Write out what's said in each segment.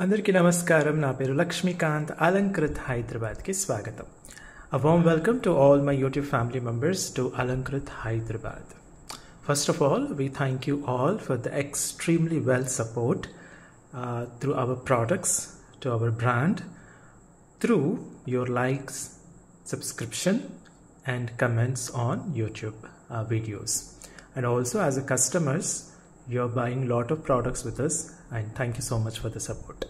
అందరికీ నమస్కారం నా పేరు లక్ష్మీకాంత్ అలంకృత్ హైదరాబాద్కి స్వాగతం a warm welcome to all my YouTube family members to Alankrit Hyderabad first of all we thank you all for the extremely well support through our products to our brand through your likes subscription and comments on YouTube uh, videos. And also as a customers, you're buying lot of products with us and thank you so much for the support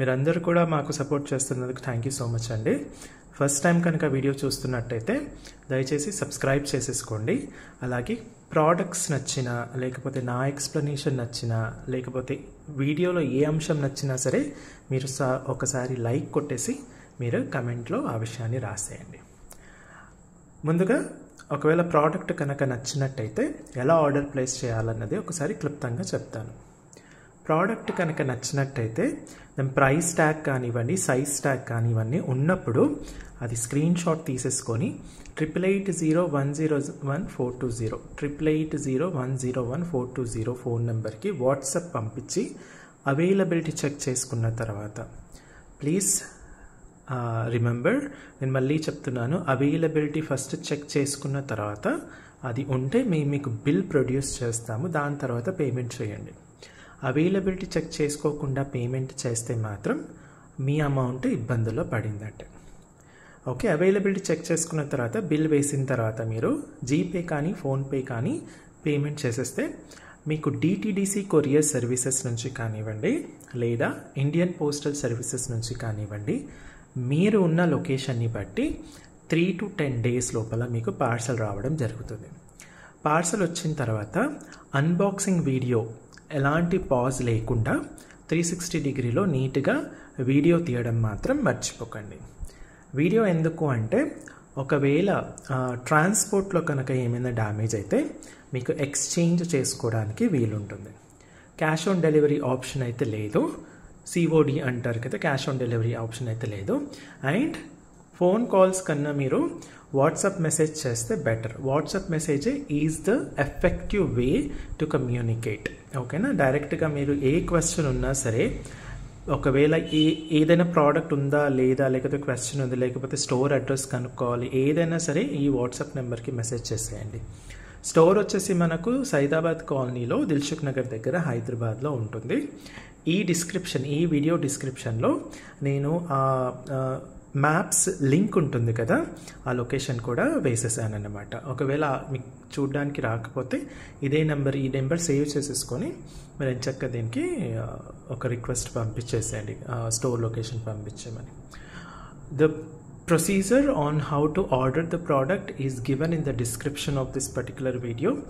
మీరందరూ కూడా మాకు support చేస్తున్నందుకు thank you so much అండి. First time కనుక video చూస్తున్నట్టయితే దయచేసి subscribe చేసేసుకోండి. అలాగే ప్రోడక్ట్స్ నచ్చిన లేకపోతే నా ఎక్స్ప్లెనేషన్ నచ్చిన లేకపోతే వీడియోలో ఏ అంశం నచ్చినా సరే మీరు సా ఒకసారి లైక్ కొట్టేసి మీరు కమెంట్లో ఆ విషయాన్ని రాసేయండి. ముందుగా ఒకవేళ ప్రోడక్ట్ కనుక నచ్చినట్టయితే ఎలా ఆర్డర్ ప్లేస్ చేయాలన్నది ఒకసారి క్లుప్తంగా చెప్తాను. ప్రోడక్ట్ కనుక నచ్చినట్టయితే దాని ప్రైస్ ట్యాగ్ కానివ్వండి సైజ్ ట్యాగ్ కానివ్వండి ఉన్నప్పుడు అది స్క్రీన్ షాట్ తీసేసుకొని triple eight zero one zero one four two zero triple eight zero one zero one four two zero phone నెంబర్కి వాట్సాప్ పంపించి అవైలబిలిటీ చెక్ చేసుకున్న తర్వాత ప్లీజ్ రిమెంబర్ నేను మళ్ళీ చెప్తున్నాను. అవైలబిలిటీ ఫస్ట్ చెక్ చేసుకున్న తర్వాత అది ఉంటే మేము మీకు బిల్ ప్రొడ్యూస్ చేస్తాము. దాని తర్వాత పేమెంట్ చేయండి. అవైలబిలిటీ చెక్ చేసుకోకుండా పేమెంట్ చేస్తే మాత్రం మీ అమౌంట్ ఇబ్బందుల్లో పడిందంటే. ఓకే అవైలబిలిటీ చెక్ చేసుకున్న తర్వాత బిల్ వేసిన తర్వాత మీరు జీపే కానీ ఫోన్పే కానీ పేమెంట్ చేసేస్తే మీకు డిటీడీసీ కొరియర్ సర్వీసెస్ నుంచి కానివ్వండి లేదా ఇండియన్ పోస్టల్ సర్వీసెస్ నుంచి కానివ్వండి మీరు ఉన్న లొకేషన్ని బట్టి త్రీ టు టెన్ డేస్ లోపల మీకు పార్సల్ రావడం జరుగుతుంది. పార్సల్ వచ్చిన తర్వాత అన్బాక్సింగ్ వీడియో ఎలాంటి పాజ్ లేకుండా త్రీ సిక్స్టీ డిగ్రీలో నీట్గా వీడియో తీయడం మాత్రం మర్చిపోకండి. వీడియో ఎందుకు అంటే ఒకవేళ ట్రాన్స్పోర్ట్లో కనుక ఏమైనా డ్యామేజ్ అయితే మీకు ఎక్స్చేంజ్ చేసుకోవడానికి వీలుంటుంది. క్యాష్ ఆన్ డెలివరీ ఆప్షన్ అయితే లేదు. సిఓడి అంటారు కదా క్యాష్ ఆన్ డెలివరీ ఆప్షన్ అయితే లేదు. అండ్ ఫోన్ కాల్స్ కన్నా మీరు వాట్సాప్ మెసేజ్ చేస్తే better WhatsApp message is the effective way to communicate ఓకేనా డైరెక్ట్గా మీరు ఏ క్వశ్చన్ ఉన్నా సరే ఒకవేళ ఏ ఏదైనా ప్రోడక్ట్ ఉందా లేదా లేకపోతే క్వశ్చన్ ఉంది లేకపోతే స్టోర్ అడ్రస్ కనుక్కోవాలి ఏదైనా సరే ఈ వాట్సాప్ నెంబర్కి మెసేజ్ చేసేయండి. స్టోర్ వచ్చేసి మనకు సైదాబాద్ కాలనీలో దిల్సుఖ్ నగర్ దగ్గర హైదరాబాద్లో ఉంటుంది. ఈ డిస్క్రిప్షన్ ఈ వీడియో డిస్క్రిప్షన్లో నేను మ్యాప్స్ లింక్ ఉంటుంది కదా ఆ లొకేషన్ కూడా వేసేసాను అనమాట ఒకవేళ మీకు చూడడానికి రాకపోతే ఇదే నెంబర్ ఈ నెంబర్ సేవ్ చేసేసుకొని మీరు ఎంచక్క దీనికి ఒక రిక్వెస్ట్ పంపించేసేయండి స్టోర్ లొకేషన్ పంపించమని the procedure on how to order the product is given in the description of this particular video.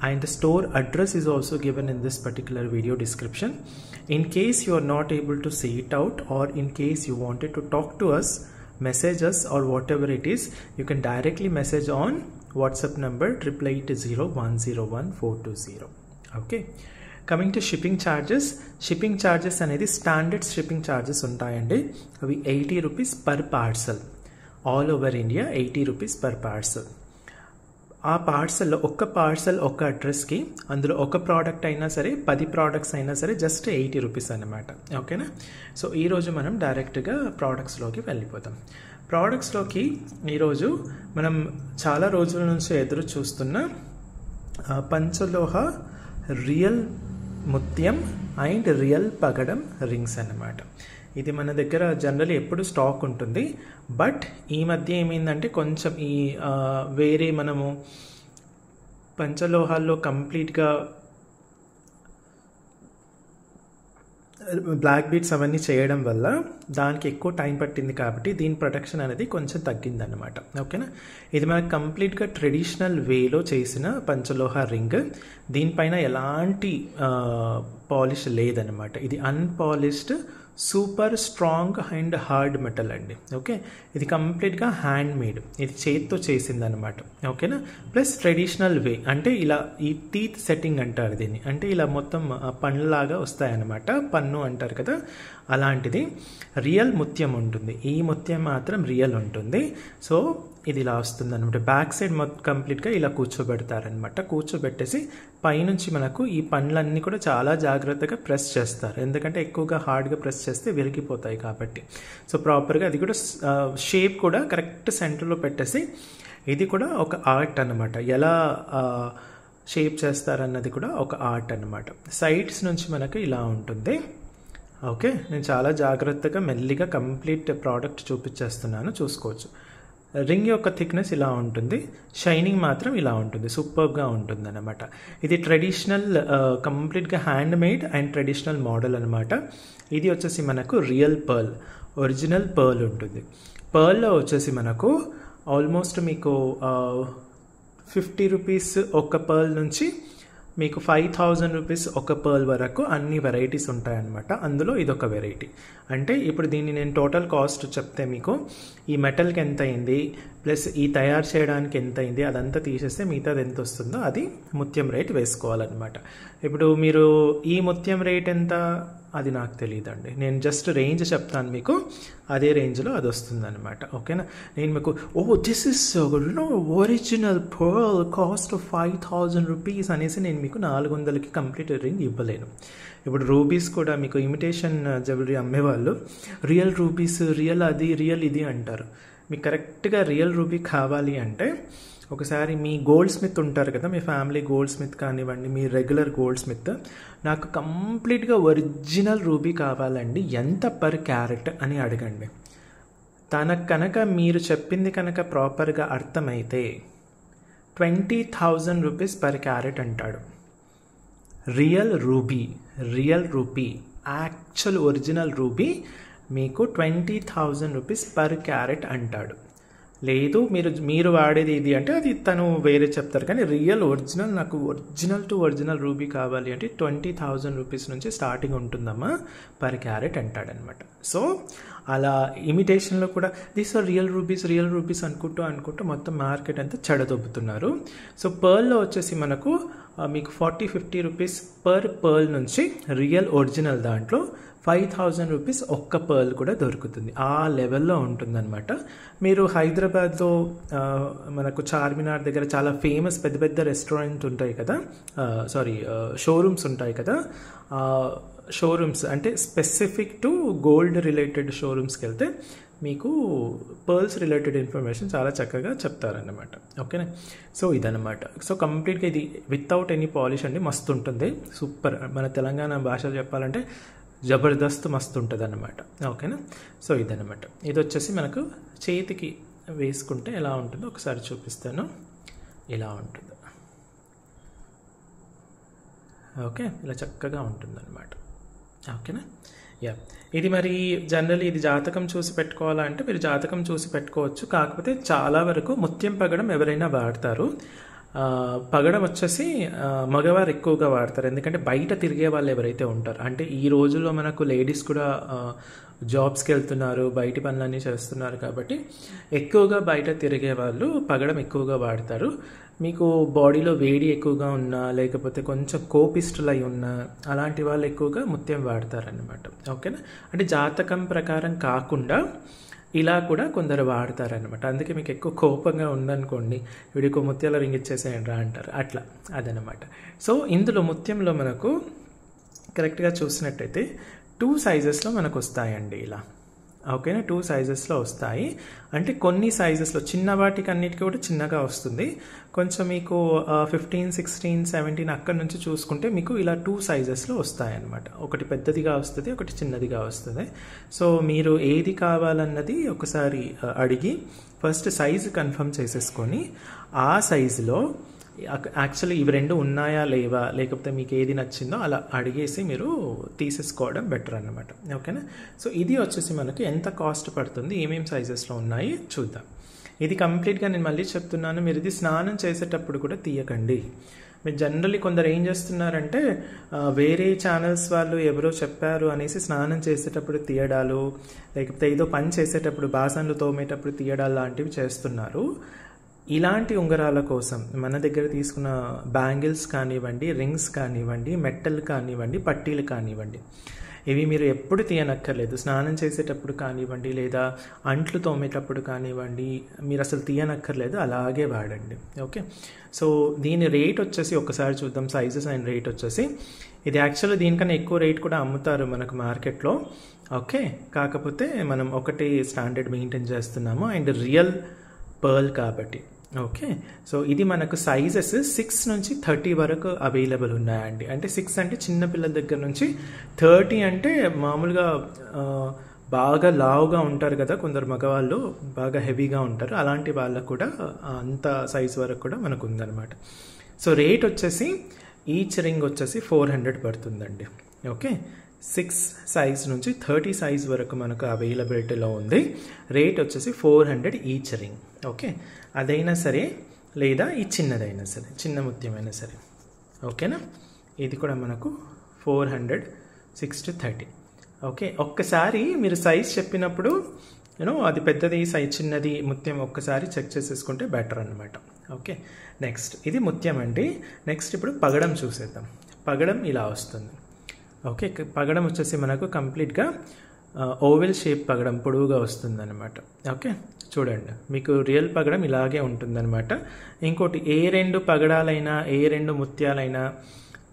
and the store address is also given in this particular video description in case you are not able to see it out or in case you wanted to talk to us message us or whatever it is you can directly message on whatsapp number 880101 okay coming to shipping charges shipping charges అనేది standard shipping charges ఉంటాయండి అవి eighty rupees per parcel all over India eighty rupees per parcel ఆ పార్సల్లో ఒక్క parcel ఒక్క అడ్రస్కి అందులో ఒక product అయినా సరే పది ప్రోడక్ట్స్ అయినా సరే జస్ట్ ఎయిటీ రూపీస్ అనమాట ఓకేనా? సో ఈరోజు మనం డైరెక్ట్గా ప్రోడక్ట్స్లోకి వెళ్ళిపోతాం. ప్రోడక్ట్స్లోకి ఈరోజు మనం చాలా రోజుల నుంచి ఎదురు చూస్తున్న పంచలోహ రియల్ ముత్యం అండ్ రియల్ పగడం రింగ్స్ అన్నమాట. ఇది మన దగ్గర జనరల్ ఎప్పుడు స్టాక్ ఉంటుంది. బట్ ఈ మధ్య ఏమైందంటే కొంచెం ఈ వేరే మనము పంచలోహాల్లో కంప్లీట్గా బ్లాక్ బీట్స్ అవన్నీ చేయడం వల్ల దానికి ఎక్కువ టైం పట్టింది కాబట్టి దీని ప్రొటెక్షన్ అనేది కొంచెం తగ్గిందనమాట ఓకేనా ఇది మనకు కంప్లీట్గా ట్రెడిషనల్ వేలో చేసిన పంచలోహ రింగ్. దీనిపైన ఎలాంటి పాలిష్ లేదనమాట ఇది unpolished super strong and hard metal అండి. ఓకే? ఇది కంప్లీట్గా హ్యాండ్ మేడ్ ఇది చేతితో చేసింది అనమాట ఓకేనా? ప్లస్ ట్రెడిషనల్ వే అంటే ఇలా ఈ టీత్ సెట్టింగ్ అంటారు దీన్ని. అంటే ఇలా మొత్తం పండ్లలాగా వస్తాయన్నమాట. పన్ను అంటారు కదా? అలాంటిది రియల్ ముత్యం ఉంటుంది. ఈ ముత్యం మాత్రం రియల్ ఉంటుంది. సో ఇది ఇలా వస్తుంది అనమాట బ్యాక్ సైడ్ మొత్తం కంప్లీట్గా ఇలా కూర్చోబెడతారనమాట కూర్చోబెట్టేసి పైనుంచి మనకు ఈ పండ్లన్నీ కూడా చాలా జాగ్రత్తగా ప్రెస్ చేస్తారు. ఎందుకంటే ఎక్కువగా హార్డ్గా ప్రెస్ చేస్తే విరిగిపోతాయి కాబట్టి. సో ప్రాపర్గా అది కూడా షేప్ కూడా కరెక్ట్ సెంటర్లో పెట్టేసి ఇది కూడా ఒక ఆర్ట్ అనమాట ఎలా షేప్ చేస్తారన్నది కూడా ఒక ఆర్ట్ అనమాట సైడ్స్ నుంచి మనకు ఇలా ఉంటుంది. ఓకే నేను చాలా జాగ్రత్తగా మెల్లిగా కంప్లీట్ ప్రోడక్ట్ చూపించేస్తున్నాను చూసుకోవచ్చు. రింగ్ యొక్క థిక్నెస్ ఇలా ఉంటుంది షైనింగ్ మాత్రం ఇలా ఉంటుంది సూపర్గా ఉంటుంది అనమాట ఇది ట్రెడిషనల్ కంప్లీట్గా hand made and traditional model అనమాట ఇది వచ్చేసి మనకు రియల్ పర్ల్ ఒరిజినల్ పర్ల్ ఉంటుంది. పర్ల్లో వచ్చేసి మనకు ఆల్మోస్ట్ మీకు ఫిఫ్టీ రూపీస్ ఒక పర్ల్ నుంచి మీకు ఫైవ్ థౌజండ్ రూపీస్ ఒక పర్ల్ వరకు అన్ని వెరైటీస్ ఉంటాయన్నమాట. అందులో ఇదొక వెరైటీ అంటే ఇప్పుడు దీన్ని నేను టోటల్ కాస్ట్ చెప్తే మీకు ఈ మెటల్కి ఎంత అయింది ప్లస్ ఈ తయారు చేయడానికి ఎంత అయింది అదంతా తీసేస్తే మిగతాది ఎంత వస్తుందో అది ముత్యం రేట్ వేసుకోవాలన్నమాట. ఇప్పుడు మీరు ఈ ముత్యం రేట్ ఎంత అది నాకు తెలియదండి నేను జస్ట్ రేంజ్ చెప్తాను మీకు. అదే రేంజ్లో అది వస్తుంది అనమాట ఓకేనా? నేను మీకు ఓ this is no original pearl cost five thousand rupees అనేసి నేను మీకు నాలుగు వందలకి కంప్లీట్ రింగ్ ఇవ్వలేను. ఇప్పుడు రూబీస్ కూడా మీకు ఇమిటేషన్ జ్యువెలరీ uh, అమ్మేవాళ్ళు. రియల్ రూబీస్ రియల్ అది రియల్ ఇది అంటారు. మీకు కరెక్ట్గా రియల్ రూబీ కావాలి అంటే ఒకసారి మీ గోల్డ్ స్మిత్ ఉంటారు కదా మీ ఫ్యామిలీ గోల్డ్ స్మిత్ కానివ్వండి మీ రెగ్యులర్ గోల్డ్ స్మిత్ నాకు కంప్లీట్గా ఒరిజినల్ రూబీ కావాలండి ఎంత పర్ క్యారెట్ అని అడగండి. తనకు కనుక మీరు చెప్పింది కనుక ప్రాపర్గా అర్థమైతే twenty thousand rupees per carat అంటాడు. Real ruby real rupee actual original ruby మీకు twenty thousand rupees per carat అంటాడు. లేదు మీరు మీరు వాడేది ఇది అంటే అది తను వేరే చెప్తారు. కానీ రియల్ ఒరిజినల్ నాకు ఒరిజినల్ టు ఒరిజినల్ రూబీ కావాలి అంటే ట్వంటీ థౌజండ్ రూపీస్ నుంచి స్టార్టింగ్ ఉంటుందమ్మా పర్ క్యారెట్ అంటాడనమాట. సో అలా ఇమిటేషన్లో కూడా these are real rupees real rupees అనుకుంటూ అనుకుంటూ మొత్తం మార్కెట్ అంతా చెడదొబ్బుతున్నారు. సో పర్ల్లో వచ్చేసి మనకు మీకు forty fifty rupees per pearl నుంచి రియల్ ఒరిజినల్ దాంట్లో ఫైవ్ థౌజండ్ రూపీస్ ఒక్క పర్ల్ కూడా దొరుకుతుంది. ఆ లెవెల్లో ఉంటుందన్నమాట. మీరు హైదరాబాద్లో మనకు చార్మినార్ దగ్గర చాలా ఫేమస్ పెద్ద పెద్ద రెస్టారెంట్ ఉంటాయి కదా సారీ షోరూమ్స్ ఉంటాయి కదా షోరూమ్స్ అంటే స్పెసిఫిక్ టు గోల్డ్ రిలేటెడ్ షోరూమ్స్కి వెళ్తే మీకు పర్ల్స్ రిలేటెడ్ ఇన్ఫర్మేషన్ చాలా చక్కగా చెప్తారన్నమాట. ఓకేనా? సో ఇదన్నమాట. సో కంప్లీట్గా ఇది వితౌట్ ఎనీ పాలిష్ అండి మస్తు ఉంటుంది. సూపర్. మన తెలంగాణ భాషలో చెప్పాలంటే జబర్దస్త్ మస్తు ఉంటుంది అన్నమాట ఓకేనా? సో ఇదన్నమాట. ఇది వచ్చేసి మనకు చేతికి వేసుకుంటే ఎలా ఉంటుందో ఒకసారి చూపిస్తాను. ఇలా ఉంటుంది. ఓకే? ఇలా చక్కగా ఉంటుందన్నమాట. ఓకేనా? యా. ఇది మరి జనరల్ ఇది జాతకం చూసి పెట్టుకోవాలంటే మీరు జాతకం చూసి పెట్టుకోవచ్చు. కాకపోతే చాలా వరకు ముత్యం పగడం ఎవరైనా వాడతారు. పగడం వచ్చేసి మగవారు ఎక్కువగా వాడతారు. ఎందుకంటే బయట తిరిగే వాళ్ళు ఎవరైతే ఉంటారు అంటే ఈ రోజుల్లో మనకు లేడీస్ కూడా జాబ్స్కి వెళ్తున్నారు బయటి పనులన్నీ చేస్తున్నారు కాబట్టి ఎక్కువగా బయట తిరిగే వాళ్ళు పగడం ఎక్కువగా వాడతారు. మీకు బాడీలో వేడి ఎక్కువగా ఉన్నా లేకపోతే కొంచెం కోపిస్టులు అయి ఉన్నా అలాంటి వాళ్ళు ఎక్కువగా ముత్యం వాడతారనమాట ఓకేనా? అంటే జాతకం ప్రకారం కాకుండా ఇలా కూడా కొందరు వాడతారనమాట అందుకే మీకు ఎక్కువ కోపంగా ఉందనుకోండి వీడికి ముత్యాల రింగ్ ఇచ్చేసేయండి రా అంటారు. అట్లా అదనమాట సో ఇందులో ముత్యంలో మనకు కరెక్ట్గా చూసినట్టయితే టూ సైజెస్లో మనకు వస్తాయండి ఇలా. ఓకేనా? టూ సైజెస్లో వస్తాయి. అంటే కొన్ని సైజెస్లో చిన్న వాటికి అన్నిటికీ కూడా చిన్నగా వస్తుంది. కొంచెం మీకు ఫిఫ్టీన్ సిక్స్టీన్ సెవెంటీన్ అక్కడ నుంచి చూసుకుంటే మీకు ఇలా టూ సైజెస్లో వస్తాయి అన్నమాట ఒకటి పెద్దదిగా వస్తుంది ఒకటి చిన్నదిగా వస్తుంది. సో మీరు ఏది కావాలన్నది ఒకసారి అడిగి ఫస్ట్ సైజు కన్ఫర్మ్ చేసేసుకొని ఆ సైజులో యాక్చువల్లీ ఇవి రెండు ఉన్నాయా లేవా? లేకపోతే మీకు ఏది నచ్చిందో అలా అడిగేసి మీరు తీసేసుకోవడం బెటర్ అనమాట ఓకేనా? సో ఇది వచ్చేసి మనకు ఎంత కాస్ట్ పడుతుంది ఏమేమి సైజెస్లో ఉన్నాయి చూద్దాం. ఇది కంప్లీట్గా నేను మళ్ళీ చెప్తున్నాను. మీరు ఇది స్నానం చేసేటప్పుడు కూడా తీయకండి. మీరు జనరల్లీ కొందరు ఏం చేస్తున్నారంటే వేరే ఛానల్స్ వాళ్ళు ఎవరో చెప్పారు అనేసి స్నానం చేసేటప్పుడు తీయడాలు లేకపోతే ఏదో పని చేసేటప్పుడు బాసన్లు తోమేటప్పుడు తీయడాలు లాంటివి చేస్తున్నారు. ఇలాంటి ఉంగరాల కోసం మన దగ్గర తీసుకున్న బ్యాంగిల్స్ కానివ్వండి రింగ్స్ కానివ్వండి మెట్టల్ కానివ్వండి పట్టీలు కానివ్వండి ఇవి మీరు ఎప్పుడు తీయనక్కర్లేదు. స్నానం చేసేటప్పుడు కానివ్వండి లేదా అంట్లు తోమేటప్పుడు కానివ్వండి మీరు అసలు తీయనక్కర్లేదు అలాగే వాడండి. ఓకే? సో దీని రేట్ వచ్చేసి ఒకసారి చూద్దాం. సైజెస్ అండ్ రేట్ వచ్చేసి. ఇది యాక్చువల్లీ దీనికన్నా ఎక్కువ రేట్ కూడా అమ్ముతారు మనకు మార్కెట్లో. ఓకే? కాకపోతే మనం ఒకటి స్టాండర్డ్ మెయింటైన్ చేస్తున్నాము. అండ్ రియల్ పర్ల్ కాబట్టి. ఓకే సో ఇది మనకు సైజెస్ సిక్స్ నుంచి థర్టీ వరకు అవైలబుల్ ఉన్నాయండి. అంటే సిక్స్ అంటే చిన్న పిల్లల దగ్గర నుంచి థర్టీ అంటే మామూలుగా బాగా లావుగా ఉంటారు కదా కొందరు మగవాళ్ళు బాగా హెవీగా ఉంటారు. అలాంటి వాళ్ళకు కూడా అంత సైజ్ వరకు కూడా మనకు ఉందన్నమాట. సో రేట్ వచ్చేసి ఈచ్ రింగ్ వచ్చేసి ఫోర్ హండ్రెడ్ పడుతుందండి. ఓకే సిక్స్ సైజ్ నుంచి థర్టీ సైజ్ వరకు మనకు అవైలబిలిటీలో ఉంది. రేట్ వచ్చేసి four hundred each ring okay. అదైనా సరే లేదా ఈ చిన్నదైనా సరే చిన్న ముత్యమైనా సరే. ఓకేనా? ఇది కూడా మనకు four hundred six to thirty. Okay. ఒక్కసారి మీరు సైజ్ చెప్పినప్పుడు యూనో అది పెద్దది సైజ్ చిన్నది ముత్యం ఒక్కసారి చెక్ చేసేసుకుంటే బెటర్ అనమాట ఓకే. నెక్స్ట్ ఇది ముత్యం అండి. నెక్స్ట్ ఇప్పుడు పగడం చూసేద్దాం. పగడం ఇలా వస్తుంది. ఓకే. పగడం వచ్చేసి మనకు కంప్లీట్గా ఓవెల్ షేప్ పగడం పొడవుగా వస్తుందన్నమాట. ఓకే? చూడండి. మీకు రియల్ పగడం ఇలాగే ఉంటుందన్నమాట. ఇంకోటి ఏ రెండు పగడాలైనా ఏ రెండు ముత్యాలైనా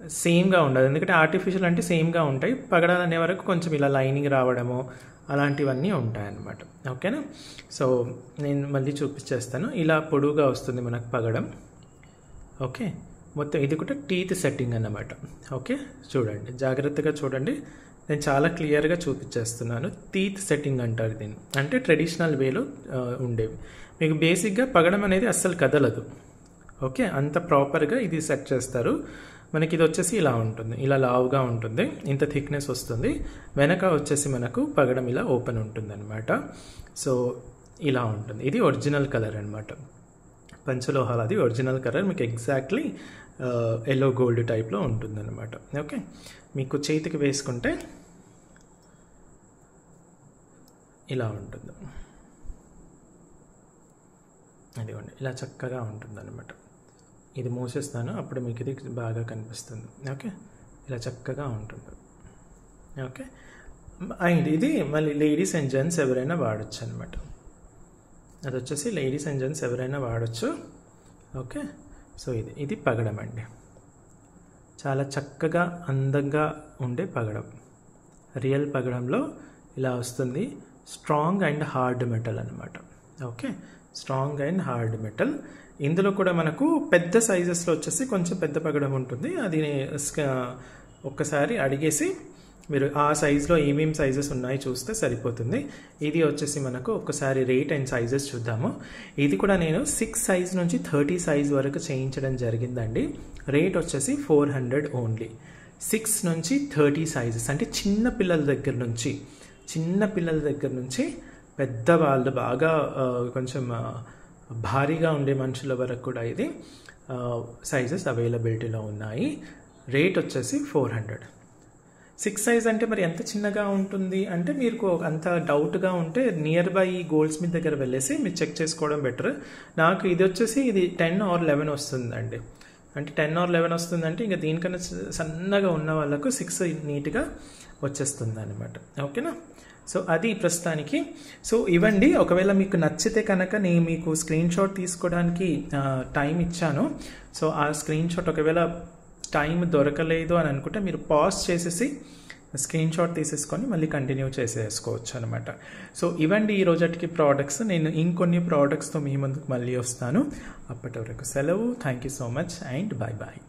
సేమ్గా ఉండదు. ఎందుకంటే ఆర్టిఫిషియల్ అంటే సేమ్గా ఉంటాయి. పగడాలు అనే వరకు కొంచెం ఇలా లైనింగ్ రావడము అలాంటివన్నీ ఉంటాయన్నమాట. ఓకేనా? సో నేను మళ్ళీ చూపించేస్తాను ఇలా పొడవుగా వస్తుంది మనకు పగడం. ఓకే? మొత్తం ఇది కూడా టీత్ సెట్టింగ్ అన్నమాట. ఓకే? చూడండి. జాగ్రత్తగా చూడండి. నేను చాలా క్లియర్గా చూపించేస్తున్నాను. టీత్ సెట్టింగ్ అంటారు దీన్ని. అంటే ట్రెడిషనల్ వేలో ఉండేవి. మీకు బేసిక్గా పగడం అనేది అస్సలు కదలదు. ఓకే? అంత ప్రాపర్గా ఇది సెట్ చేస్తారు. మనకి ఇది వచ్చేసి ఇలా ఉంటుంది. ఇలా లావుగా ఉంటుంది. ఇంత థిక్నెస్ వస్తుంది. వెనక వచ్చేసి మనకు పగడం ఇలా ఓపెన్ ఉంటుంది అనమాట సో ఇలా ఉంటుంది. ఇది ఒరిజినల్ కలర్ అనమాట పంచలోహాలు అది ఒరిజినల్ కలర్ మీకు ఎగ్జాక్ట్లీ ఎల్లో గోల్డ్ టైప్లో ఉంటుందన్నమాట. ఓకే మీకు చేతికి వేసుకుంటే ఇలా ఉంటుంది. అదిగోండి ఇలా చక్కగా ఉంటుందన్నమాట. ఇది మూసేస్తాను అప్పుడు మీకు ఇది బాగా కనిపిస్తుంది. ఓకే ఇలా చక్కగా ఉంటుంది. ఓకే అండ్ ఇది మళ్ళీ లేడీస్ అండ్ జెంట్స్ ఎవరైనా వాడచ్చు అనమాట అది వచ్చేసి లేడీస్ అండ్ జెంట్స్ ఎవరైనా వాడచ్చు. ఓకే సో ఇది ఇది పగడం అండి. చాలా చక్కగా అందంగా ఉండే పగడం. రియల్ పగడంలో ఇలా వస్తుంది. స్ట్రాంగ్ అండ్ హార్డ్ మెటల్ అనమాట okay? Strong and hard metal. ఇందులో కూడా మనకు పెద్ద సైజెస్లో వచ్చేసి కొంచెం పెద్ద పగడం ఉంటుంది. అది ఒక్కసారి అడిగేసి మీరు ఆ సైజులో ఏమేమి సైజెస్ ఉన్నాయి చూస్తే సరిపోతుంది. ఇది వచ్చేసి మనకు ఒక్కసారి రేట్ అండ్ సైజెస్ చూద్దాము. ఇది కూడా నేను సిక్స్ సైజ్ నుంచి థర్టీ సైజ్ వరకు చేయించడం జరిగిందండి. రేట్ వచ్చేసి ఫోర్ హండ్రెడ్ ఓన్లీ సిక్స్ నుంచి థర్టీ సైజెస్ అంటే చిన్న పిల్లల దగ్గర నుంచి చిన్న పిల్లల దగ్గర నుంచి పెద్ద వాళ్ళు బాగా కొంచెం భారీగా ఉండే మనుషుల వరకు కూడా ఇది సైజెస్ అవైలబిలిటీలో ఉన్నాయి. రేట్ వచ్చేసి ఫోర్ హండ్రెడ్ సిక్స్ సైజ్ అంటే మరి ఎంత చిన్నగా ఉంటుంది అంటే మీకు అంత డౌట్గా ఉంటే నియర్ బై గోల్డ్ స్మిత్ దగ్గర వెళ్ళేసి మీరు చెక్ చేసుకోవడం బెటర్ నాకు ఇది వచ్చేసి ఇది టెన్ ఆర్ లెవెన్ వస్తుందండి. అంటే టెన్ ఆర్ లెవెన్ వస్తుందంటే ఇంకా దీనికన్నా సన్నగా ఉన్న వాళ్ళకు సిక్స్ నీట్గా వచ్చేస్తుంది అనమాట ఓకేనా? సో అది ప్రస్తుతానికి. సో ఇవ్వండి. ఒకవేళ మీకు నచ్చితే కనుక నేను మీకు స్క్రీన్ షాట్ తీసుకోవడానికి టైం ఇచ్చాను. సో ఆ స్క్రీన్ షాట్ ఒకవేళ టైం దొరకలేదు అని అనుకుంటే మీరు పాజ్ చేసేసి స్క్రీన్ షాట్ తీసేసుకొని మళ్ళీ కంటిన్యూ చేసేసుకోవచ్చు అనమాట సో ఇవ్వండి ఈ రోజుకి ప్రోడక్ట్స్ నేను ఇంకొన్ని ప్రోడక్ట్స్తో మీ ముందుకు మళ్ళీ వస్తాను. అప్పటి వరకు సెలవు. Thank you so much and bye bye